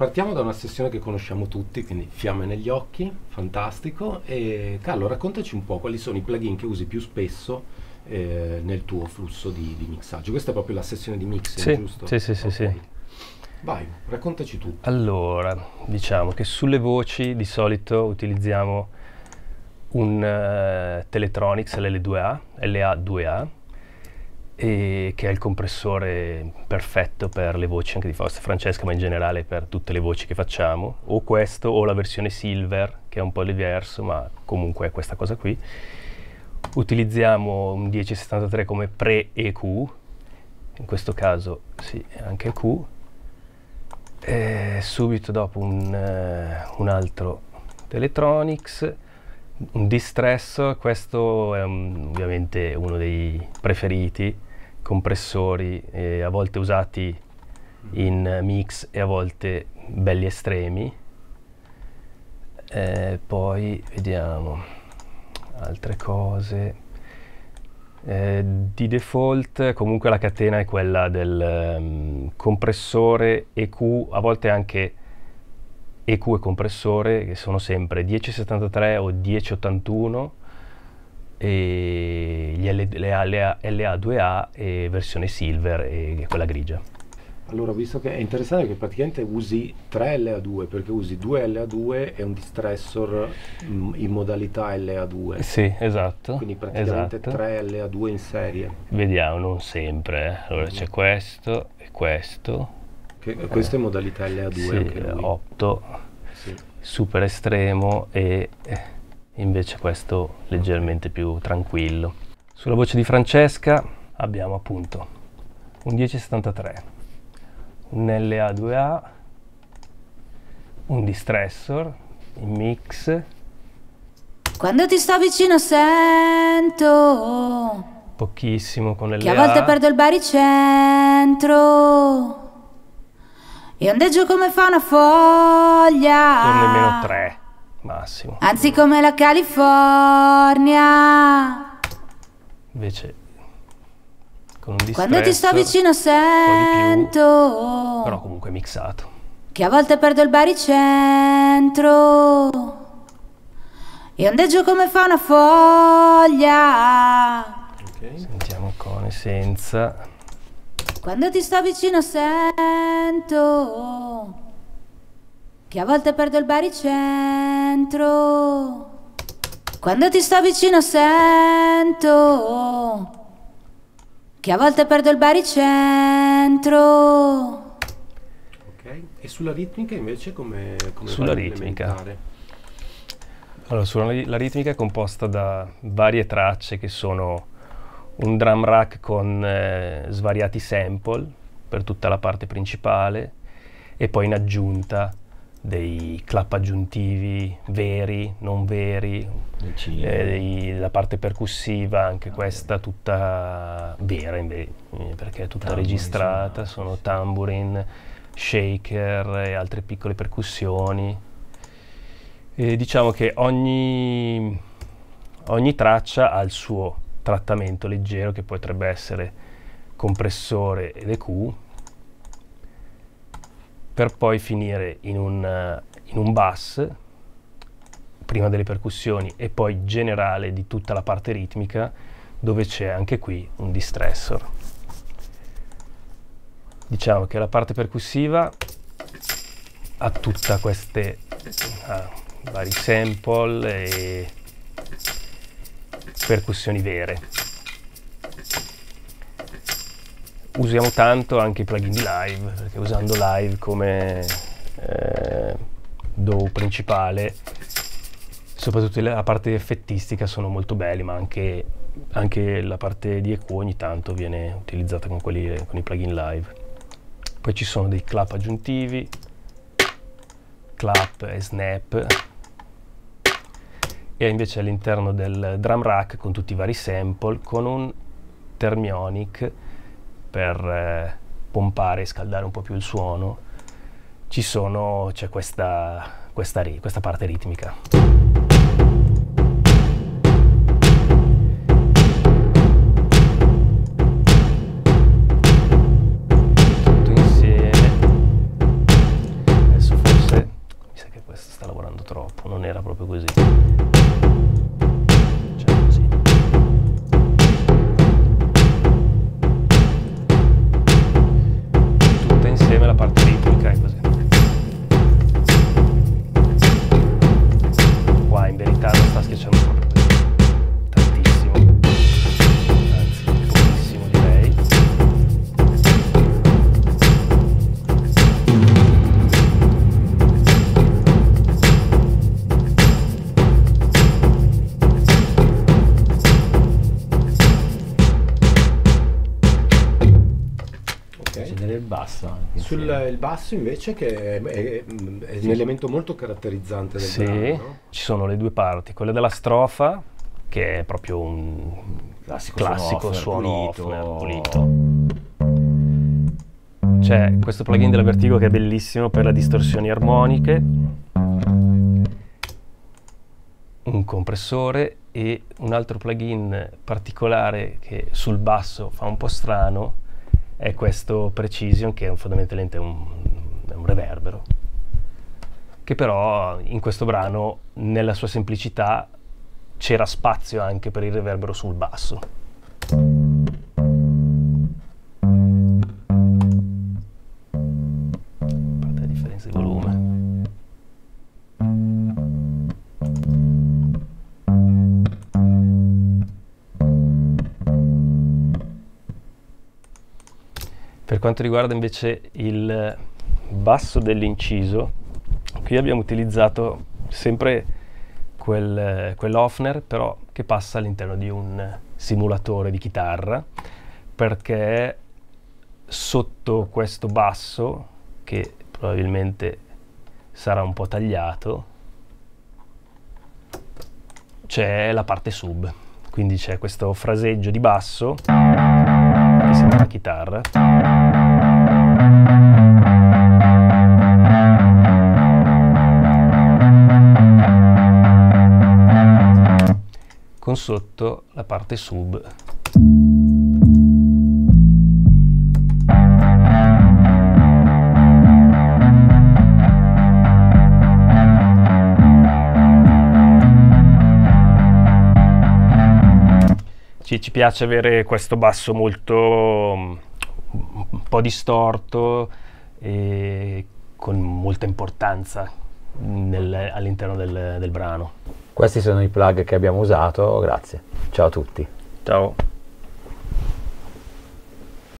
partiamo da una sessione che conosciamo tutti, quindi fiamme negli occhi, fantastico. E Carlo, raccontaci un po' quali sono i plugin che usi più spesso eh, nel tuo flusso di, di, mixaggio. Questa è proprio la sessione di mixing, sì, giusto? Sì, sì, okay. sì, sì. Vai, raccontaci tutto. Allora, diciamo che sulle voci di solito utilizziamo un uh, Teletronics LL2A, LA2A, e che è il compressore perfetto per le voci anche di Fausto Francesca, ma in generale per tutte le voci che facciamo, o questo o la versione Silver, che è un po' diverso, ma comunque è questa cosa qui. Utilizziamo un 1073 come pre-EQ, in questo caso sì, anche EQ, e subito dopo un, uh, un altro Teletronics, un distressor, questo è un, ovviamente uno dei preferiti, compressori eh, a volte usati in mix e a volte belli estremi. Eh, poi vediamo altre cose. Eh, di default comunque la catena è quella del um, compressore EQ, a volte anche EQ e compressore che sono sempre 1073 o 1081 e gli L, LA, LA, LA2A e versione silver e quella grigia. Allora, visto che è interessante che praticamente usi 3 LA2 perché usi 2 LA2 e un distressor mm, in modalità LA2. Sì, esatto. Quindi praticamente esatto. 3 LA2 in serie. Vediamo, non sempre. Eh. Allora mm. c'è questo e questo. Che, questo è modalità LA2 sì, anche lui. 8. Sì. Super estremo e eh, invece questo leggermente più tranquillo. Sulla voce di Francesca abbiamo appunto un 1073 un LA2A, un distressor, il mix. Quando ti sto vicino sento pochissimo con LA. Che a volte perdo il baricentro. E ondeggio come fa una foglia. Non nemmeno tre, massimo. Anzi come la California. Invece con un Quando ti sto vicino sento più, però comunque mixato che a volte perdo il baricentro e ondeggio come fa una foglia okay. sentiamo con e senza quando ti sto vicino sento che a volte perdo il baricentro quando ti sto vicino sento che a volte perdo il baricentro. Ok, e sulla ritmica invece come, come Sulla ritmica. Allora, sulla, la ritmica è composta da varie tracce che sono un drum rack con eh, svariati sample per tutta la parte principale e poi in aggiunta dei clap aggiuntivi veri, non veri, eh, la parte percussiva, anche ah, questa tutta vera invece, eh, perché è tutta tamburin, registrata, sono tambourine, shaker e altre piccole percussioni. E diciamo che ogni, ogni traccia ha il suo trattamento leggero che potrebbe essere compressore ed EQ, per poi finire in un, in un bass, prima delle percussioni e poi generale di tutta la parte ritmica, dove c'è anche qui un distressor. Diciamo che la parte percussiva ha tutte queste ah, vari sample e percussioni vere usiamo tanto anche i plugin di live, perché usando live come eh, DAW principale, soprattutto la parte effettistica sono molto belli, ma anche, anche la parte di EQ ogni tanto viene utilizzata con, quelli, con i plugin live. Poi ci sono dei clap aggiuntivi, clap e snap, e invece all'interno del drum rack con tutti i vari sample con un Thermionic per eh, pompare e scaldare un po' più il suono, c'è questa, questa, questa parte ritmica. Basso. Sul il basso invece che è, è, è un elemento molto caratterizzante del sì, brano. No? ci sono le due parti, quella della strofa che è proprio un classico, classico suono Hofner pulito. C'è questo plugin della Vertigo che è bellissimo per le distorsioni armoniche, un compressore e un altro plugin particolare che sul basso fa un po' strano è questo Precision che è un, fondamentalmente un, un reverbero che però in questo brano nella sua semplicità c'era spazio anche per il reverbero sul basso. Per quanto riguarda invece il basso dell'inciso, qui abbiamo utilizzato sempre quel, quell'Hofner, però che passa all'interno di un simulatore di chitarra, perché sotto questo basso, che probabilmente sarà un po' tagliato, c'è la parte sub. Quindi c'è questo fraseggio di basso una chitarra. Con sotto la parte sub. Ci, ci, piace avere questo basso molto un po' distorto e con molta importanza nel, all'interno del, del brano. Questi sono i plug che abbiamo usato, grazie. Ciao a tutti. Ciao.